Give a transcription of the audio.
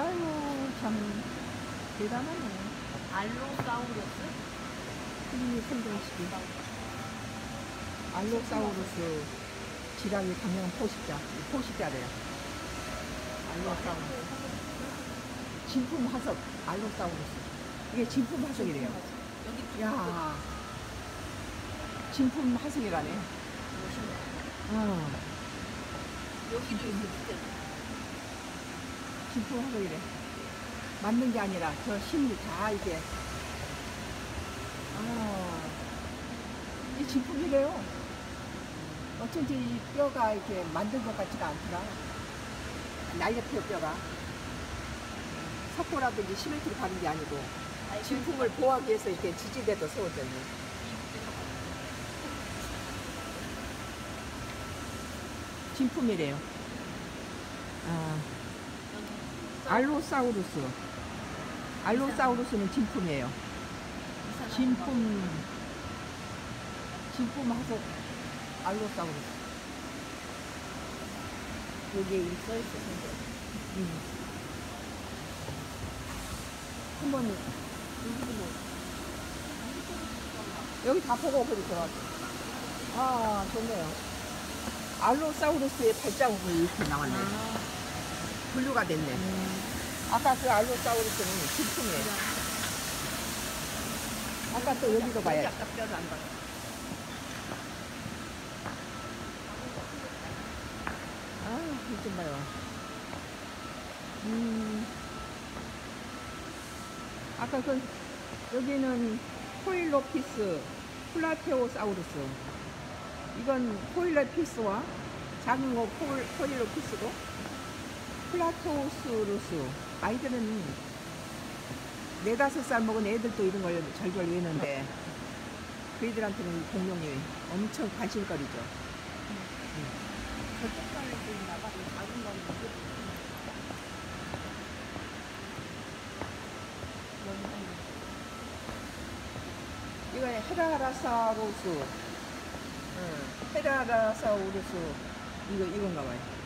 아유, 참, 대단하네. 알로사우루스? 이 생존시기. 알로사우루스 지랑이 강력 포식자, 포식자래요. 알로사우루스. 진품 화석, 알로사우루스. 이게 진품 화석이래요. 여기 야 진품 화석이라네. 어, 여기도 있어. 진품 화석이래. 맞는 게 아니라 저 힘이 다 이게. 어, 이 진품이래요. 어쩐지 이 뼈가 이렇게 만든 것 같지가 않더라. 날렵해요, 뼈가. 석고라든지 시멘트를 바른 게 아니고, 진품을 보호하기 위해서 이렇게 지지대도 세워졌네. 진품이래요. 아, 알로사우루스. 알로사우루스는 진품이에요. 진품, 진품 하석 알로사우루스. 여기에 근데. 음. 한번 뭐 여기 다 보고 그리 들어왔어. 아 좋네요. 알로사우루스의 발자국이 이렇게 나왔네. 아, 분류가 됐네. 아까 그 알로사우루스는 진품이에요. 아까 또 여기도 봐야지. 아까 뼈를 안 봤어. 아, 이좀 봐요. 음. 아까 그, 여기는 코일로피시스, 플라테오사우루스. 이건 코일로피시스와 작은 거 포일, 코일로피시스고, 플라테오사우루스. 아이들은 네다섯 살 먹은 애들도 이런 걸 줄줄 외는데, 그이들한테는 이 공룡이 엄청 관심거리죠. 이거 헤라라사우루스. 응. 헤라라사우루스. 이거, 이건가 봐요.